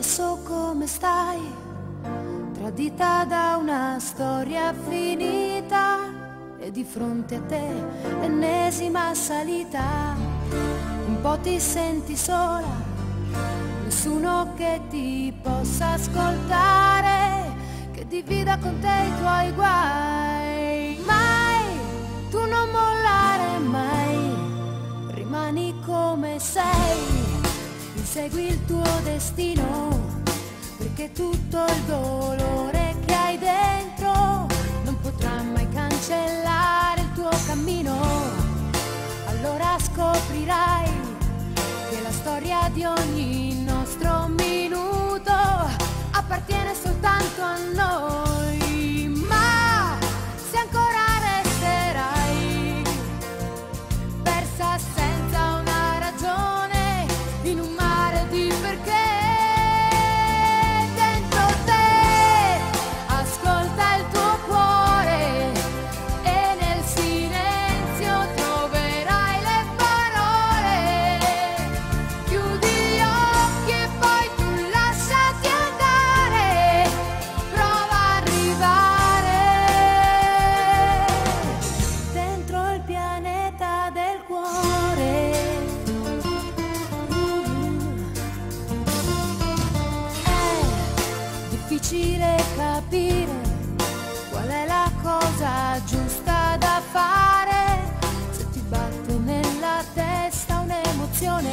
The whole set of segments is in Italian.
adesso come stai? Tradita da una storia finita e di fronte a te l'ennesima salita. Un po' ti senti sola, nessuno che ti possa ascoltare, che divida con te i tuoi guai. Insegui il tuo destino perché tutto il dolore che hai dentro non potrà mai cancellare il tuo cammino. Allora scoprirai che la storia di ogni nostro minuto appartiene soltanto a noi. Capire qual è la cosa giusta da fare. Se ti batte nella testa un'emozione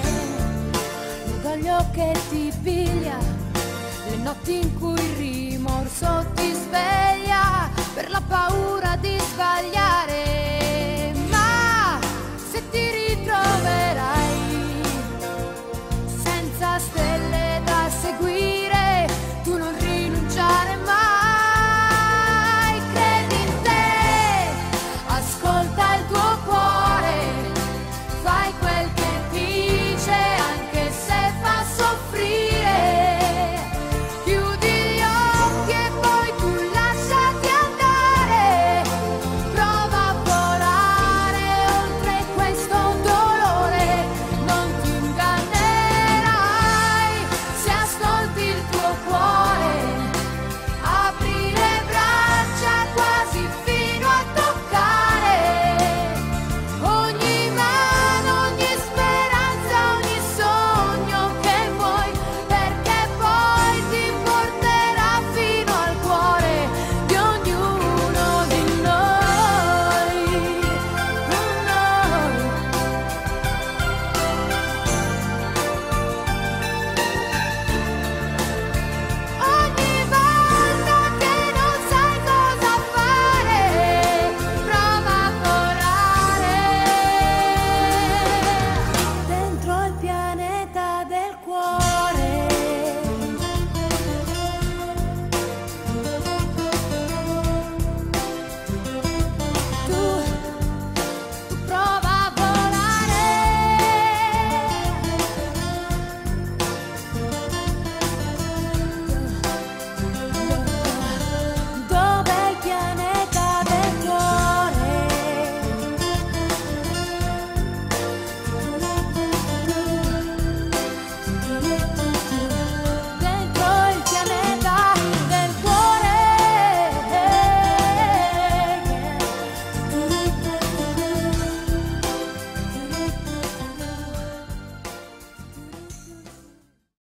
l'orgoglio che ti piglia. Le notti in cui il rimorso ti sveglia per la paura di sbagliare